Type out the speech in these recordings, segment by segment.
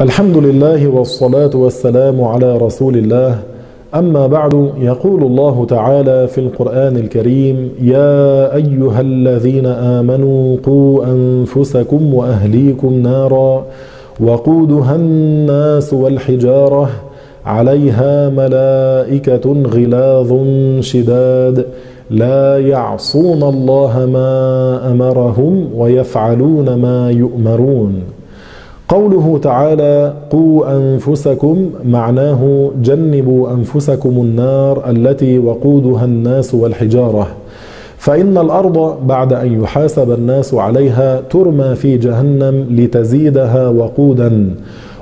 الحمد لله والصلاة والسلام على رسول الله. أما بعد يقول الله تعالى في القرآن الكريم يا أيها الذين آمنوا قوا أنفسكم وأهليكم نارا وقودها الناس والحجارة. عليها ملائكة غلاظ شداد. لا يعصون الله ما أمرهم ويفعلون ما يؤمرون. قوله تعالى قوا انفسكم معناه جنبوا أنفسكم النار التي وقودها الناس والحجارة. فإن الأرض بعد أن يحاسب الناس عليها ترمى في جهنم لتزيدها وقودا.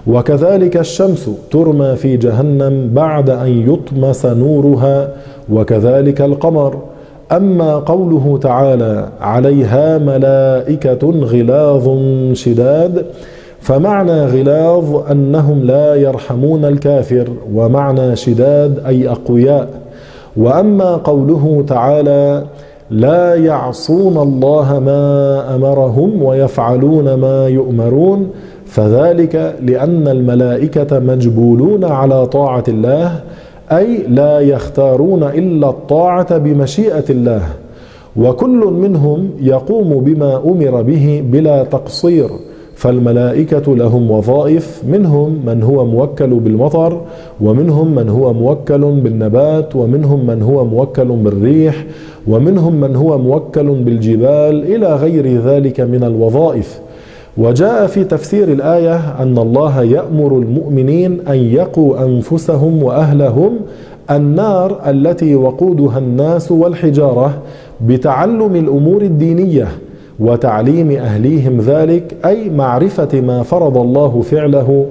وكذلك الشمس ترمى في جهنم بعد أن يطمس نورها وكذلك القمر. أما قوله تعالى عليها ملائكة غلاظ شداد فمعنى غلاظ أنهم لا يرحمون الكافر ومعنى شداد أي أقوياء. وأما قوله تعالى لا يعصون الله ما أمرهم ويفعلون ما يؤمرون فذلك لأن الملائكة مجبولون على طاعة الله أي لا يختارون إلا الطاعة بمشيئة الله. وكل منهم يقوم بما أمر به بلا تقصير. فالملائكة لهم وظائف منهم من هو موكل بالمطر ومنهم من هو موكل بالنبات ومنهم من هو موكل بالريح ومنهم من هو موكل بالجبال إلى غير ذلك من الوظائف. وجاء في تفسير الآية أن الله يأمر المؤمنين أن يقوا أنفسهم وأهلهم النار التي وقودها الناس والحجارة بتعلم الأمور الدينية. وتعليم أهليهم ذلك أي معرفة ما فرض الله فعله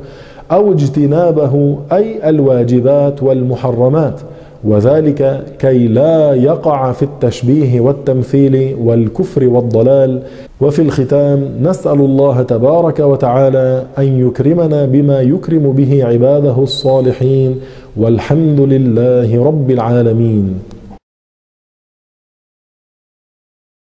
أو اجتنابه أي الواجبات والمحرمات. وذلك كي لا يقع في التشبيه والتمثيل والكفر والضلال. وفي الختام نسأل الله تبارك وتعالى أن يكرمنا بما يكرم به عباده الصالحين والحمد لله رب العالمين.